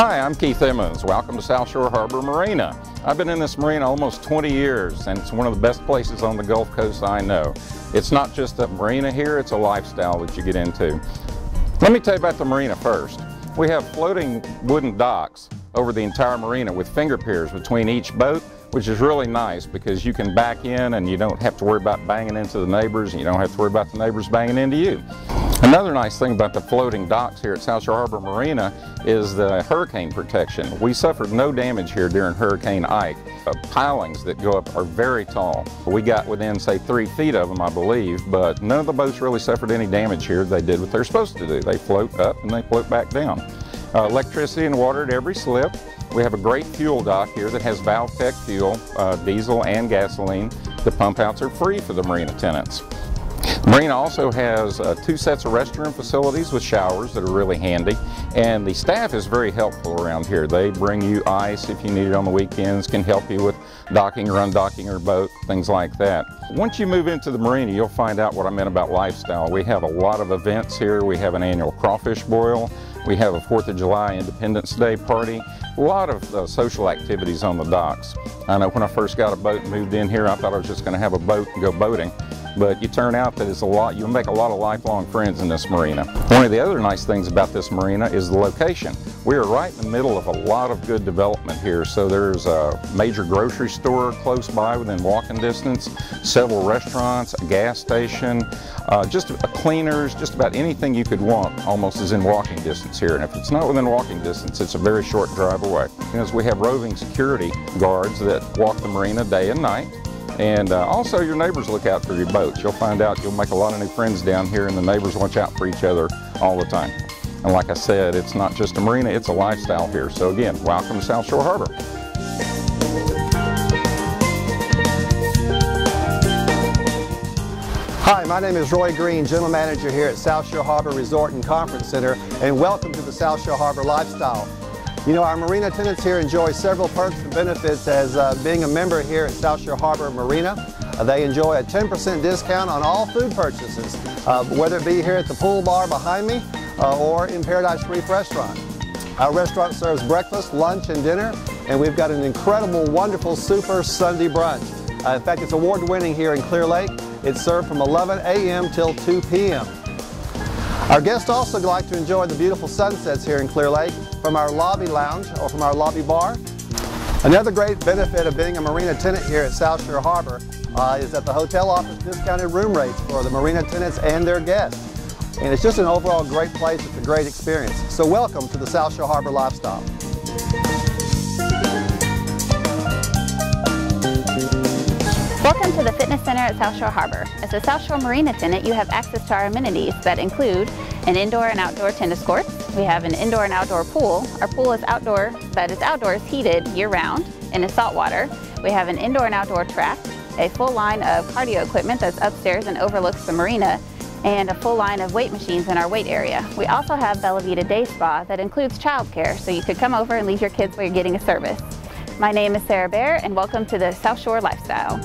Hi, I'm Keith Emmons. Welcome to South Shore Harbor Marina. I've been in this marina almost 20 years and it's one of the best places on the Gulf Coast I know. It's not just a marina here, it's a lifestyle that you get into. Let me tell you about the marina first. We have floating wooden docks over the entire marina with finger piers between each boat which is really nice because you can back in and you don't have to worry about banging into the neighbors and you don't have to worry about the neighbors banging into you. Another nice thing about the floating docks here at South Shore Harbor Marina is the hurricane protection. We suffered no damage here during Hurricane Ike. The pilings that go up are very tall. We got within, say, three feet of them, I believe, but none of the boats really suffered any damage here. They did what they're supposed to do. They float up and they float back down. Uh, electricity and water at every slip. We have a great fuel dock here that has ValvTect fuel, uh, diesel and gasoline. The pump outs are free for the marina tenants. Marina also has uh, two sets of restroom facilities with showers that are really handy and the staff is very helpful around here. They bring you ice if you need it on the weekends, can help you with docking or undocking your boat, things like that. Once you move into the marina you'll find out what I meant about lifestyle. We have a lot of events here. We have an annual crawfish boil. We have a 4th of July Independence Day party. A lot of uh, social activities on the docks. I know when I first got a boat and moved in here I thought I was just going to have a boat and go boating but you turn out that it's a lot, you'll make a lot of lifelong friends in this marina. One of the other nice things about this marina is the location. We are right in the middle of a lot of good development here. So there's a major grocery store close by within walking distance, several restaurants, a gas station, uh, just a cleaners, just about anything you could want almost is in walking distance here. And if it's not within walking distance, it's a very short drive away. Because we have roving security guards that walk the marina day and night. And uh, also your neighbors look out for your boats. You'll find out you'll make a lot of new friends down here and the neighbors watch out for each other all the time. And like I said, it's not just a marina, it's a lifestyle here. So again, welcome to South Shore Harbor. Hi, my name is Roy Green, General Manager here at South Shore Harbor Resort and Conference Center, and welcome to the South Shore Harbor Lifestyle. You know, our marina tenants here enjoy several perks and benefits as uh, being a member here at South Shore Harbor Marina. Uh, they enjoy a 10% discount on all food purchases, uh, whether it be here at the pool bar behind me uh, or in Paradise Reef Restaurant. Our restaurant serves breakfast, lunch, and dinner, and we've got an incredible, wonderful, super Sunday brunch. Uh, in fact, it's award-winning here in Clear Lake. It's served from 11 a.m. till 2 p.m. Our guests also like to enjoy the beautiful sunsets here in Clear Lake from our lobby lounge or from our lobby bar. Another great benefit of being a marina tenant here at South Shore Harbor uh, is that the hotel offers discounted room rates for the marina tenants and their guests. And it's just an overall great place. It's a great experience. So welcome to the South Shore Harbor Lifestyle. Welcome to the Fitness Center at South Shore Harbor. As a South Shore Marina tenant, you have access to our amenities that include an indoor and outdoor tennis court. We have an indoor and outdoor pool. Our pool is outdoor, that is outdoors heated year-round and is saltwater. We have an indoor and outdoor track, a full line of cardio equipment that's upstairs and overlooks the marina, and a full line of weight machines in our weight area. We also have Bella Vita Day Spa that includes childcare, so you could come over and leave your kids while you're getting a service. My name is Sarah Bear, and welcome to the South Shore Lifestyle.